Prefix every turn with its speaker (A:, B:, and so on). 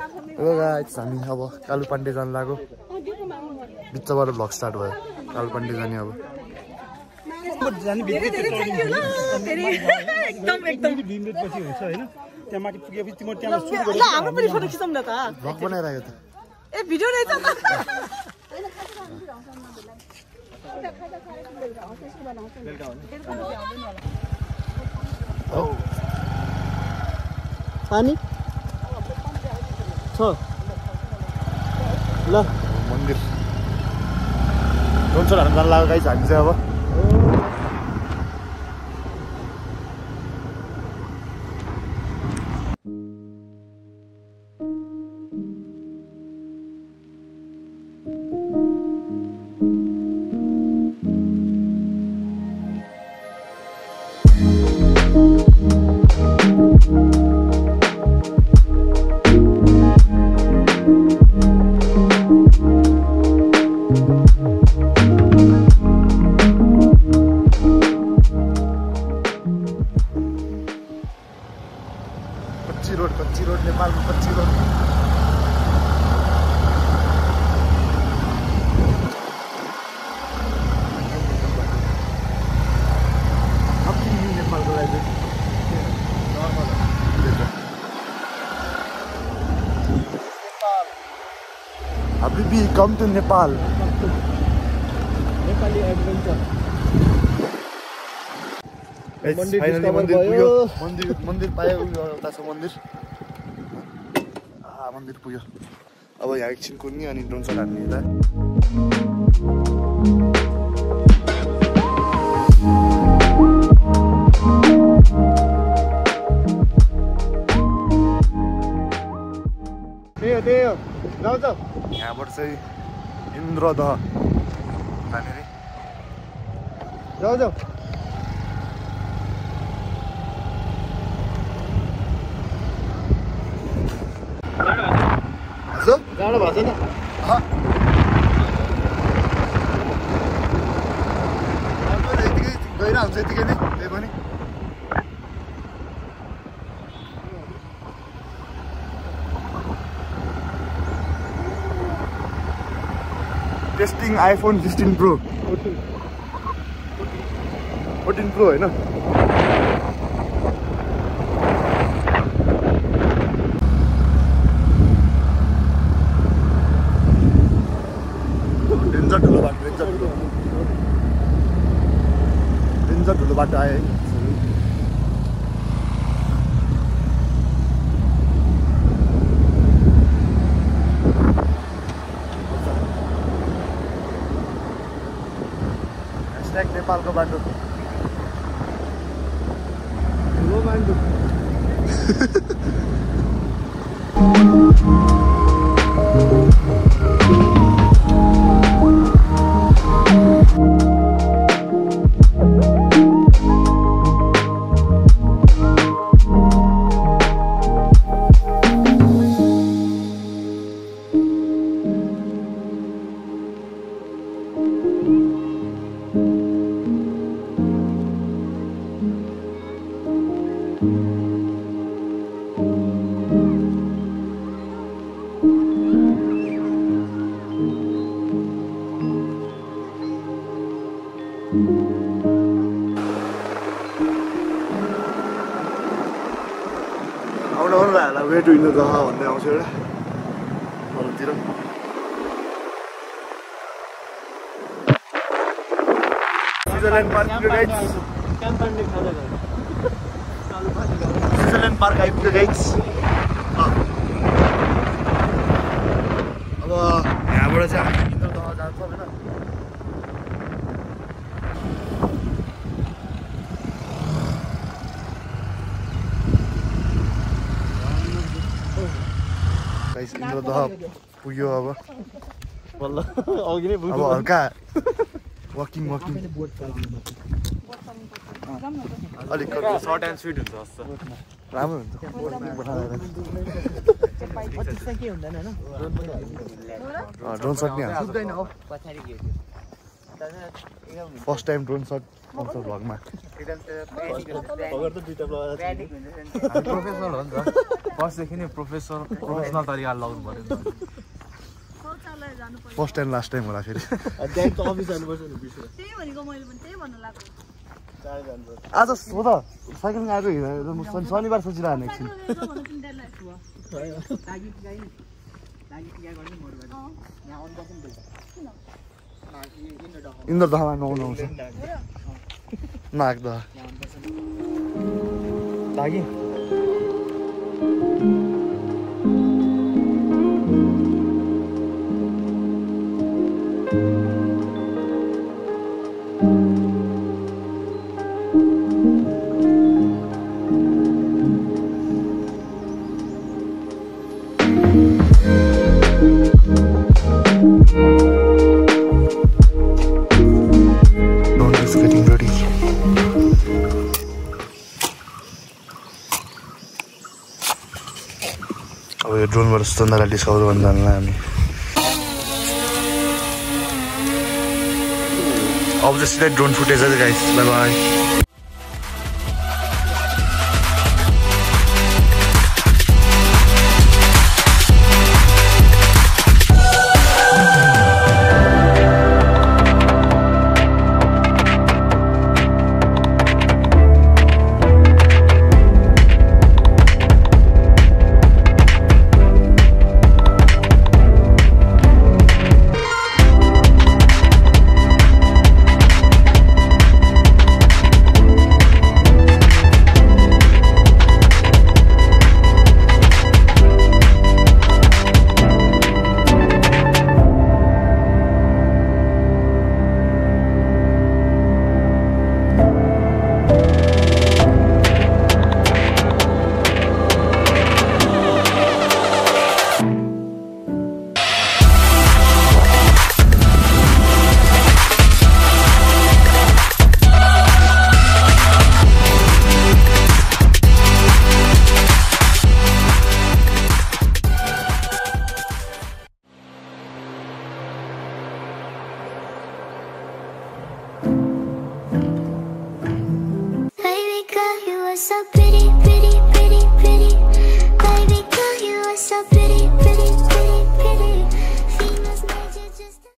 A: हामी अब कालु पाण्डे जानु लाग्यो बिचबाट भ्लग स्टार्ट भयो। कालु पाण्डे जाने अब।
B: पनि फोटो खिचौँ न त।
A: भ्लग बनाइरहेको त।
B: ए भिडियो रहेछ त।
C: पानी छ ल।
A: मन्दिर। डोन्सोट हाल्नु लाग्यो गाइस हामी चाहिँ अब। पक्षी रोड पक्षी रोड नेपाल में पक्षी रोड नेपालको लागि Habibi, come to Nepal.
C: Nepali adventure. मन्दिर।
A: पुग्यो पायो छ मन्दिर मन्दिर अब यहाँ एकछिन कुद्ने अनि डोन्सर हान्ने यता
C: त्यही हो त्यही हो जाऊ जाऊ
A: यहाँबाट चाहिँ इन्द्रदह जाने
C: जाडो भएको छैन
A: यतिकै गइरहेको हुन्छ यतिकै नै त्यही पनि testing iPhone fifteen pro fourteen pro होइन डेन्जर ठुलो बाटो डेन्जर ठुलो ठुलो बाटो ह्यासट्याग नेपालको बाटो
C: ठुलो मान्डु
A: आउनु होला वे टु इन्डो जहा भन्ने आउँछ एउटा तलतिर स्विजरल्यान्ड पार्क स्विजरल्यान्ड अब यहाँबाट चाहिँ हामी इन्द्र तह जान्छौँ होइन गाइस इन्द्र तह पुग्यो अब
C: बल्ल अघि नै
A: अब हल्का वकिङ वकिङ अलिक
D: सर्ट एन्ड स्विट हुन्छ जस्तो
A: राम्रो हुन्छ ड्रोन सट नि हाल्छ फर्स्ट टाइम ड्रोन सट आउँछ भ्लगमा
D: प्रोफेसनल हो नि त। फर्स्टदेखि नै प्रोफेसनल प्रोफेसनल तरिकाले लगाउनु पऱ्यो।
A: फर्स्ट टाइम लास्ट टाइम होला फेरि।
C: त्यहाँदेखि त अफिस जानुपर्छ नि बिर्सेर
B: त्यही भनेको मैले पनि त्यही भन्नु लाग्यो
C: चाँडै जानुपर्छ
A: आज हो त साइकलिङ आएको हिँडेर म शनि- शनिबार सोचिरहेको एकछिन
B: भन्नु तिनीहरूलाई
A: इन्द्र दहमा नुहाउनु आउँछ नाग अब यो ड्रोनबाट स्तन्दालाई डिस्कभर गर्न जानलाई हामी। अब सिधै ड्रोन फुटेज गाइस बाई